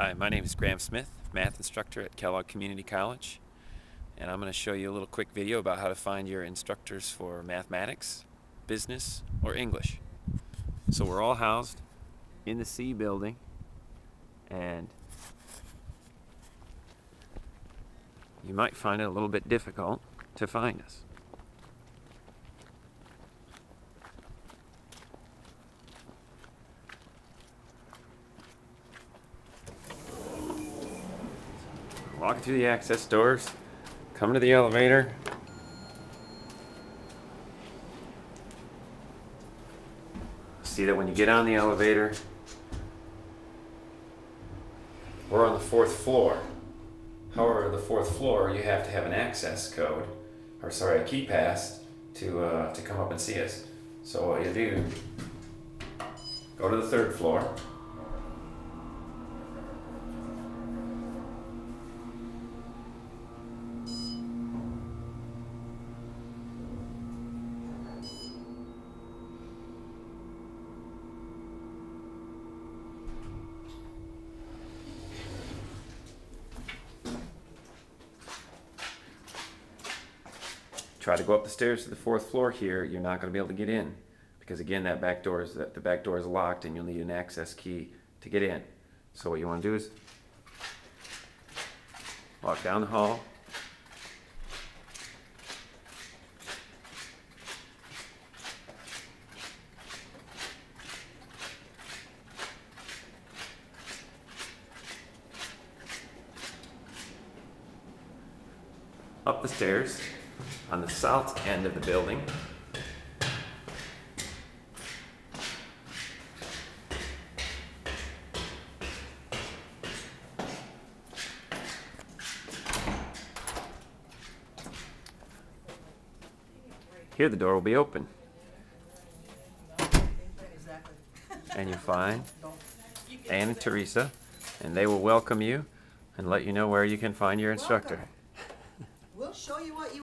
Hi, my name is Graham Smith, math instructor at Kellogg Community College, and I'm going to show you a little quick video about how to find your instructors for mathematics, business, or English. So we're all housed in the C building, and you might find it a little bit difficult to find us. Walking through the access doors, coming to the elevator. See that when you get on the elevator, we're on the fourth floor. However, the fourth floor, you have to have an access code, or sorry, a key pass to uh, to come up and see us. So what you do, go to the third floor. Try to go up the stairs to the fourth floor here, you're not going to be able to get in because again, that back door is that the back door is locked, and you'll need an access key to get in. So what you want to do is walk down the hall. Up the stairs on the south end of the building. Here the door will be open. And you'll find Anne and Teresa, and they will welcome you and let you know where you can find your instructor. We'll show you what you